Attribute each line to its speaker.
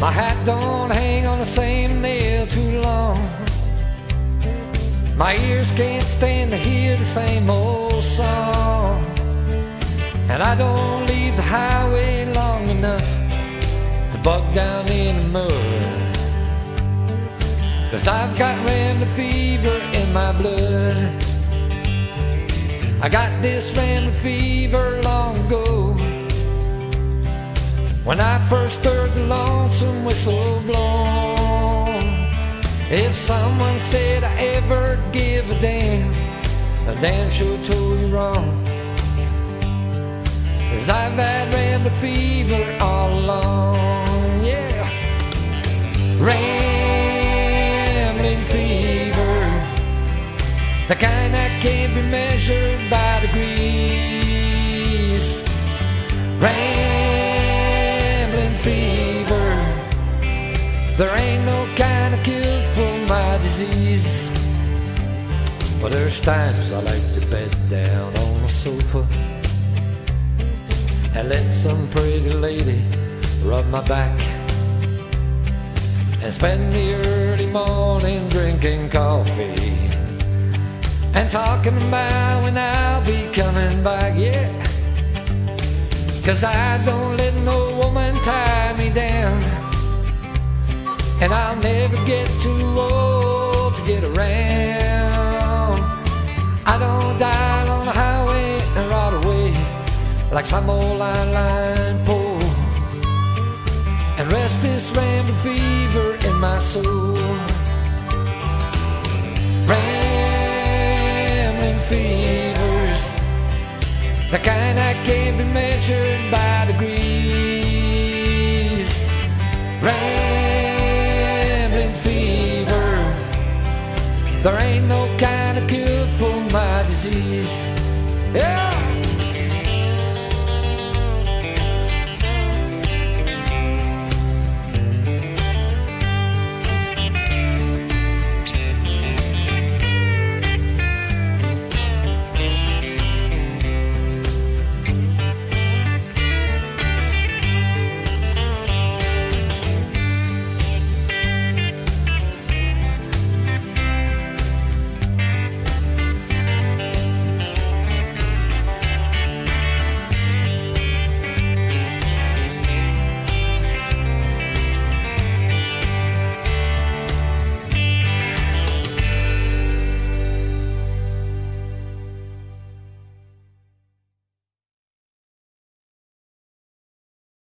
Speaker 1: My hat don't hang on the same nail too long. My ears can't stand to hear the same old song. And I don't leave the highway long enough to bug down in the mud. Cause I've got rambling fever in my blood. I got this rambling fever long ago. When I first heard the lonesome whistle blown. If someone said I ever give a damn, I damn sure told you wrong. Cause I've had rambling fever all along, yeah. Rambling fever, the kind that can't be measured by there ain't no kind of cure for my disease. But there's times I like to bed down on a sofa and let some pretty lady rub my back and spend the early morning drinking coffee and talking about when I'll be coming back, yeah. Cause I don't let no woman tie and I'll never get too old to get around. I don't die on the highway and rot away like some old line line pole and rest this rambling fever in my soul. Rambling fevers, the kind that can't be measured by kind of cure for my disease. Yeah.